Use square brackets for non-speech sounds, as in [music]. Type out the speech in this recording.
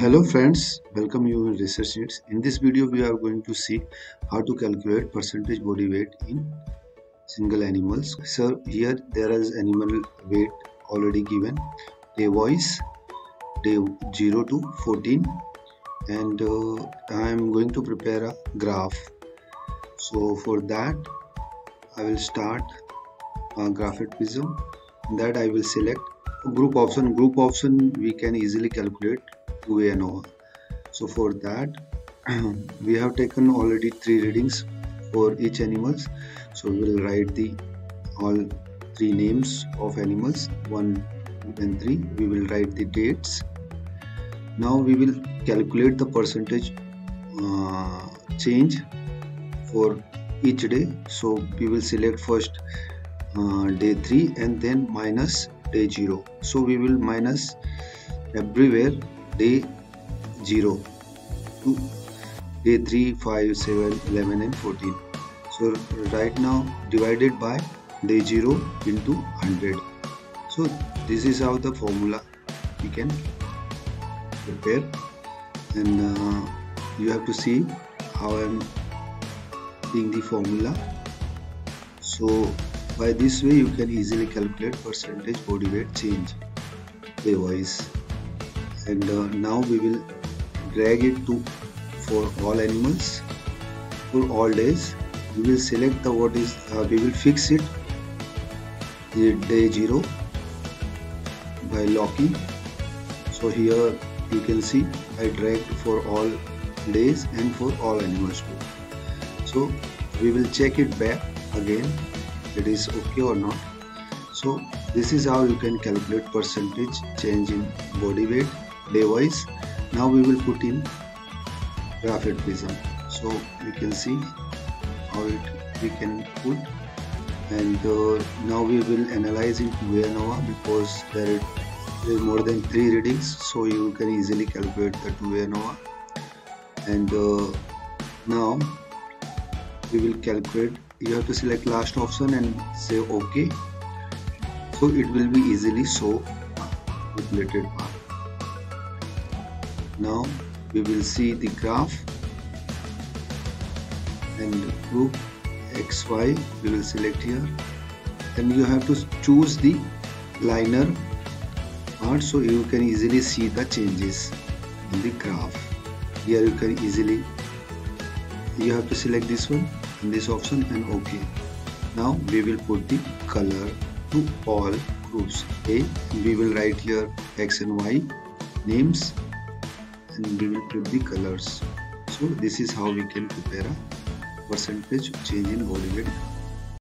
Hello friends, welcome you in Research Needs. In this video we are going to see how to calculate percentage body weight in single animals. So here there is animal weight already given, day wise, day 0 to 14 and uh, I am going to prepare a graph. So for that I will start a GraphPad Prism that I will select group option. Group option we can easily calculate 2a ANOVA. So for that [clears throat] we have taken already three readings for each animals. So we will write the all three names of animals 1 and 3 we will write the dates now we will calculate the percentage uh, change for each day so we will select first uh, day 3 and then minus day 0 so we will minus everywhere day 0 to day 3 5 7 11 and 14 so right now divided by day 0 into 100 so this is how the formula we can prepare. And uh, you have to see how I'm seeing the formula. So by this way you can easily calculate percentage body weight change day wise and uh, now we will drag it to for all animals for all days. We will select the what is uh, we will fix it day 0 by locking. So here you can see I dragged for all days and for all animals too. So we will check it back again it is okay or not. So this is how you can calculate percentage change in body weight wise now we will put in GraphPad Prism. So you can see how it we can put. And uh, now we will analyze it ANOVA because there is more than three readings. So you can easily calculate the 2 ANOVA and uh, now we will calculate. You have to select last option and say ok so it will be easily show calculated part now we will see the graph and group xy we will select here. And you have to choose the liner part so you can easily see the changes in the graph. Here you can easily you have to select this one and this option and ok. Now we will put the color to all groups. A we will write here x and y names and we will put the colors. So this is how we can prepare a percentage change in body weight